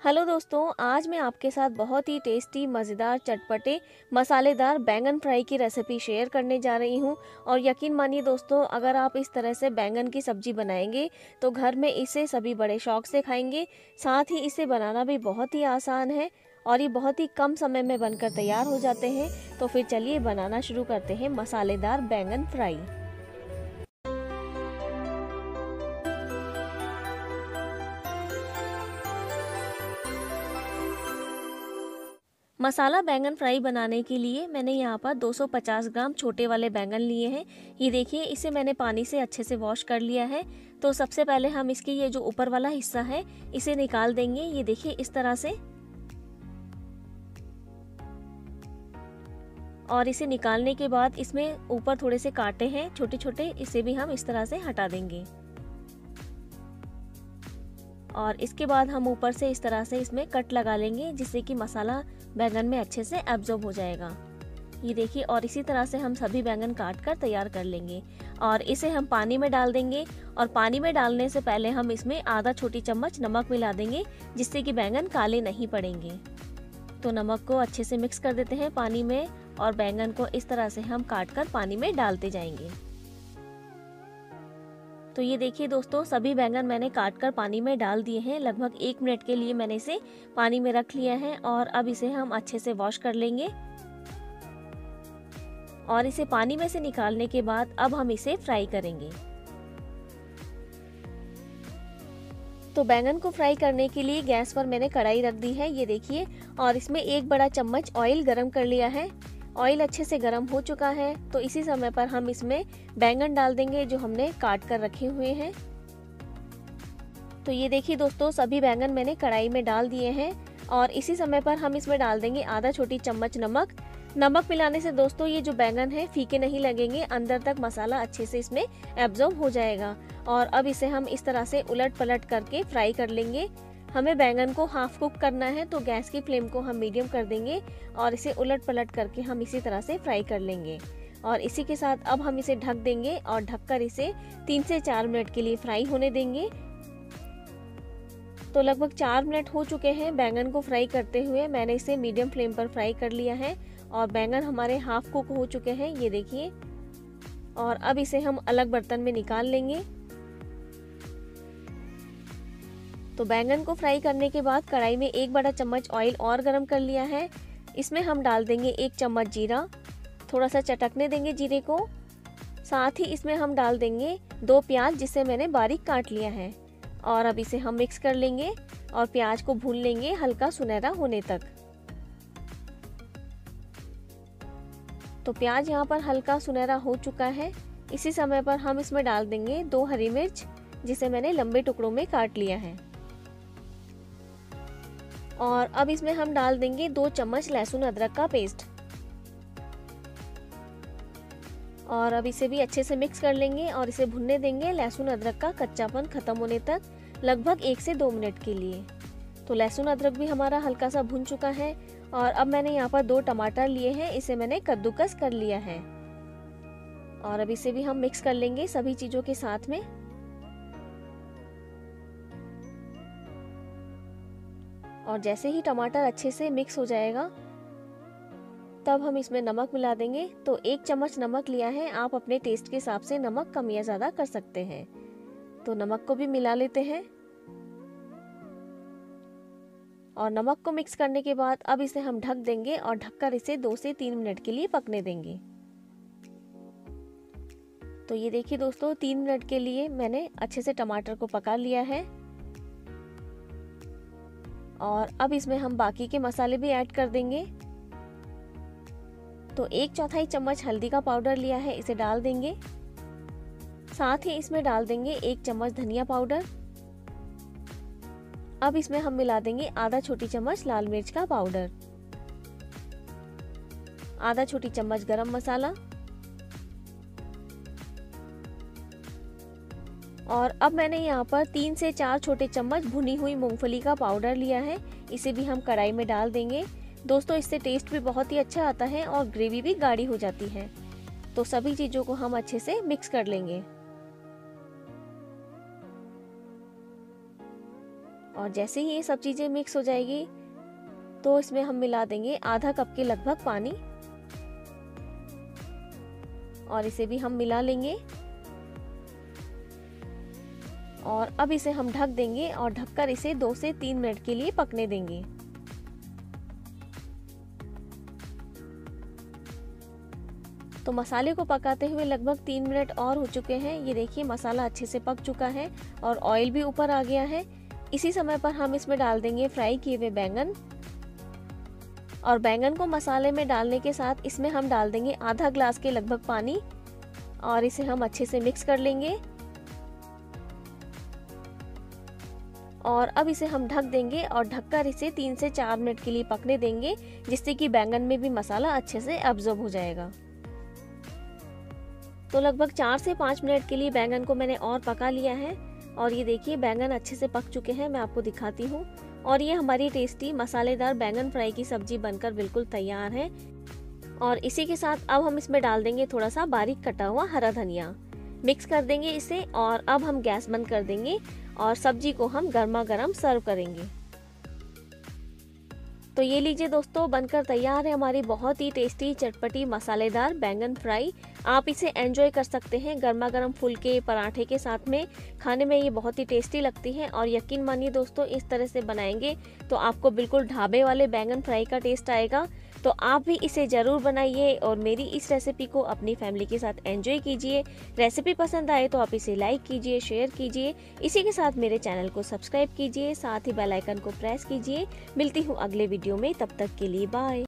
Hello दोस्तों, आज मैं आपके साथ बहुत ही टेस्टी, मज़ेदार, चटपटे, मसालेदार बैंगन फ्राई की रेसिपी शेयर करने जा रही हूँ। और यकीन मानिए दोस्तों, अगर आप इस तरह से बैंगन की सब्ज़ी बनाएँगे तो घर में इसे सभी बड़े शौक से खाएँगे। साथ ही इसे बनाना भी बहुत ही आसान है और ये बहुत ही कम समय में बनकर तैयार हो जाते हैं। तो फिर चलिए बनाना शुरू करते हैं मसालेदार बैंगन फ्राई। मसाला बैंगन फ्राई बनाने के लिए मैंने यहाँ पर 250 ग्राम छोटे वाले बैंगन लिए हैं। ये देखिए, इसे मैंने पानी से अच्छे से वॉश कर लिया है। तो सबसे पहले हम इसके ये जो ऊपर वाला हिस्सा है, इसे निकाल देंगे। ये देखिए, इस तरह से। और इसे निकालने के बाद इसमें ऊपर थोड़े से कांटे हैं छोटे छोटे इसे भी हम इस तरह से हटा देंगे। और इसके बाद हम ऊपर से इस तरह से इसमें कट लगा लेंगे, जिससे कि मसाला बैंगन में अच्छे से एब्जॉर्ब हो जाएगा। ये देखिए, और इसी तरह से हम सभी बैंगन काट कर तैयार कर लेंगे। और इसे हम पानी में डाल देंगे। और पानी में डालने से पहले हम इसमें आधा छोटी चम्मच नमक मिला देंगे, जिससे कि बैंगन काले नहीं पड़ेंगे। तो नमक को अच्छे से मिक्स कर देते हैं पानी में, और बैंगन को इस तरह से हम काट कर पानी में डालते जाएँगे। तो ये देखिए दोस्तों, सभी बैंगन मैंने काट कर पानी में डाल दिए हैं। लगभग एक मिनट के लिए मैंने इसे पानी में रख लिया है और अब इसे हम अच्छे से वॉश कर लेंगे। और इसे पानी में से निकालने के बाद अब हम इसे फ्राई करेंगे। तो बैंगन को फ्राई करने के लिए गैस पर मैंने कढ़ाई रख दी है, ये देखिए। और इसमें एक बड़ा चम्मच ऑयल गरम कर लिया है। ऑयल अच्छे से गर्म हो चुका है तो इसी समय पर हम इसमें बैंगन डाल देंगे जो हमने काट कर रखे हुए हैं। तो ये देखिए दोस्तों, सभी बैंगन मैंने कढ़ाई में डाल दिए हैं और इसी समय पर हम इसमें डाल देंगे आधा छोटी चम्मच नमक। नमक मिलाने से दोस्तों, ये जो बैंगन है, फीके नहीं लगेंगे, अंदर तक मसाला अच्छे से इसमें एब्जॉर्ब हो जाएगा। और अब इसे हम इस तरह से उलट पलट करके फ्राई कर लेंगे। हमें बैंगन को हाफ़ कुक करना है तो गैस की फ्लेम को हम मीडियम कर देंगे और इसे उलट पलट करके हम इसी तरह से फ्राई कर लेंगे। और इसी के साथ अब हम इसे ढक देंगे और ढककर इसे तीन से चार मिनट के लिए फ्राई होने देंगे। तो लगभग चार मिनट हो चुके हैं बैंगन को फ्राई करते हुए, मैंने इसे मीडियम फ्लेम पर फ्राई कर लिया है और बैंगन हमारे हाफ़ कुक हो चुके हैं, ये देखिए। और अब इसे हम अलग बर्तन में निकाल लेंगे। तो बैंगन को फ्राई करने के बाद कढ़ाई में एक बड़ा चम्मच ऑयल और गरम कर लिया है। इसमें हम डाल देंगे एक चम्मच जीरा। थोड़ा सा चटकने देंगे जीरे को। साथ ही इसमें हम डाल देंगे दो प्याज जिसे मैंने बारीक काट लिया है। और अब इसे हम मिक्स कर लेंगे और प्याज को भून लेंगे हल्का सुनहरा होने तक। तो प्याज यहाँ पर हल्का सुनहरा हो चुका है। इसी समय पर हम इसमें डाल देंगे दो हरी मिर्च जिसे मैंने लंबे टुकड़ों में काट लिया है। और अब इसमें हम डाल देंगे दो चम्मच लहसुन अदरक का पेस्ट। और अब इसे भी अच्छे से मिक्स कर लेंगे और इसे भुनने देंगे लहसुन अदरक का कच्चापन खत्म होने तक लगभग एक से दो मिनट के लिए। तो लहसुन अदरक भी हमारा हल्का सा भुन चुका है और अब मैंने यहाँ पर दो टमाटर लिए हैं, इसे मैंने कद्दूकस कर लिया है। और अब इसे भी हम मिक्स कर लेंगे सभी चीज़ों के साथ में। और जैसे ही टमाटर अच्छे से मिक्स हो जाएगा, तब हम इसमें नमक मिला देंगे। तो एक चम्मच नमक लिया है, आप अपने टेस्ट के हिसाब से नमक कम या ज़्यादा कर सकते हैं। तो नमक को भी मिला लेते हैं। और नमक को मिक्स करने के बाद अब इसे हम ढक देंगे और ढककर इसे दो से तीन मिनट के लिए पकने देंगे। तो ये देखिए दोस्तों, तीन मिनट के लिए मैंने अच्छे से टमाटर को पका लिया है। और अब इसमें हम बाकी के मसाले भी ऐड कर देंगे। तो एक चौथाई चम्मच हल्दी का पाउडर लिया है, इसे डाल देंगे। साथ ही इसमें डाल देंगे एक चम्मच धनिया पाउडर। अब इसमें हम मिला देंगे आधा छोटी चम्मच लाल मिर्च का पाउडर। आधा छोटी चम्मच गरम मसाला। और अब मैंने यहाँ पर तीन से चार छोटे चम्मच भुनी हुई मूंगफली का पाउडर लिया है। इसे भी हम कढ़ाई में डाल देंगे। दोस्तों, इससे टेस्ट भी बहुत ही अच्छा आता है और ग्रेवी भी गाढ़ी हो जाती है। तो सभी चीज़ों को हम अच्छे से मिक्स कर लेंगे। और जैसे ही ये सब चीज़ें मिक्स हो जाएगी तो इसमें हम मिला देंगे आधा कप के लगभग पानी। और इसे भी हम मिला लेंगे। और अब इसे हम ढक देंगे और ढककर इसे दो से तीन मिनट के लिए पकने देंगे। तो मसाले को पकाते हुए लगभग तीन मिनट और हो चुके हैं। ये देखिए, मसाला अच्छे से पक चुका है और ऑयल भी ऊपर आ गया है। इसी समय पर हम इसमें डाल देंगे फ्राई किए हुए बैंगन। और बैंगन को मसाले में डालने के साथ इसमें हम डाल देंगे आधा ग्लास के लगभग पानी और इसे हम अच्छे से मिक्स कर लेंगे। और अब इसे हम ढक देंगे और ढककर इसे तीन से चार मिनट के लिए पकने देंगे, जिससे कि बैंगन में भी मसाला अच्छे से अब्जॉर्ब हो जाएगा। तो लगभग चार से पाँच मिनट के लिए बैंगन को मैंने और पका लिया है और ये देखिए, बैंगन अच्छे से पक चुके हैं, मैं आपको दिखाती हूँ। और ये हमारी टेस्टी मसालेदार बैंगन फ्राई की सब्ज़ी बनकर बिल्कुल तैयार है। और इसी के साथ अब हम इसमें डाल देंगे थोड़ा सा बारीक कटा हुआ हरा धनिया। मिक्स कर देंगे इसे और अब हम गैस बंद कर देंगे और सब्ज़ी को हम गर्मा गर्म सर्व करेंगे। तो ये लीजिए दोस्तों, बनकर तैयार है हमारी बहुत ही टेस्टी चटपटी मसालेदार बैंगन फ्राई। आप इसे एंजॉय कर सकते हैं गर्मा गर्म फुलके, पराठे के साथ में। खाने में ये बहुत ही टेस्टी लगती है और यकीन मानिए दोस्तों, इस तरह से बनाएँगे तो आपको बिल्कुल ढाबे वाले बैंगन फ्राई का टेस्ट आएगा। तो आप भी इसे ज़रूर बनाइए और मेरी इस रेसिपी को अपनी फैमिली के साथ एंजॉय कीजिए। रेसिपी पसंद आए तो आप इसे लाइक कीजिए शेयर कीजिए। इसी के साथ मेरे चैनल को सब्सक्राइब कीजिए। साथ ही बेल आइकन को प्रेस कीजिए। मिलती हूँ अगले वीडियो में। तब तक के लिए बाय